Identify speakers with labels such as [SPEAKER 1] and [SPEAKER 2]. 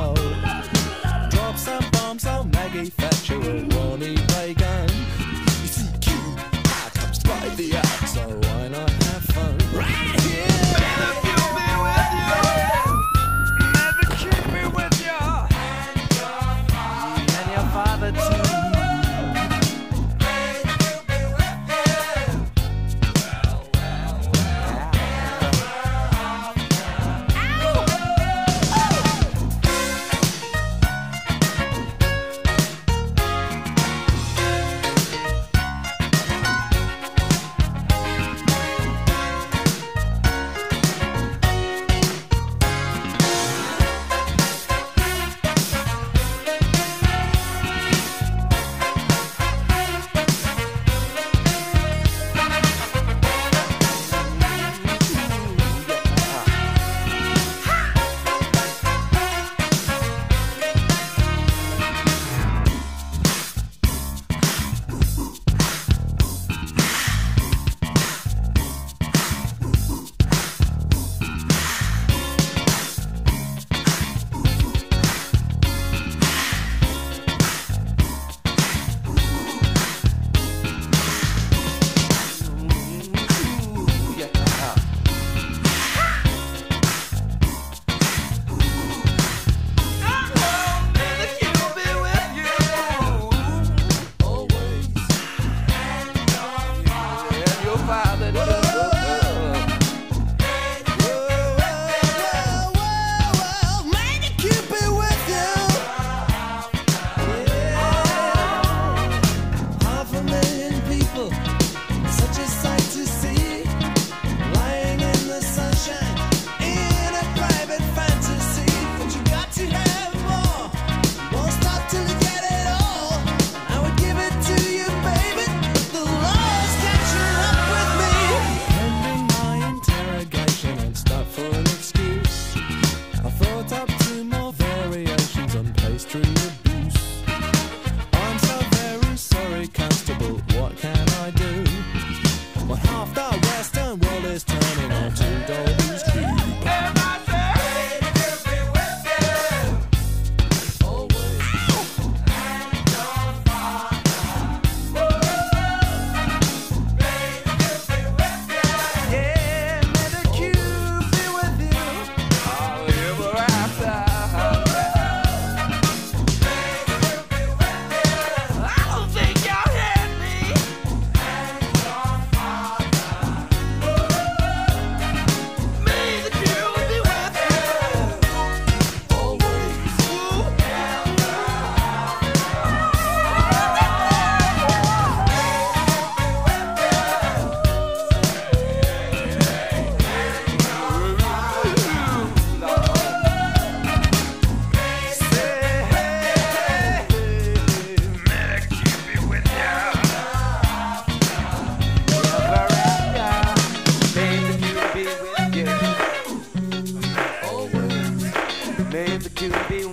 [SPEAKER 1] Row. Drops and bombs on Maggie Thatcher and Ronnie Reagan. You see, you, I comes by the act, so why not?
[SPEAKER 2] Maybe could be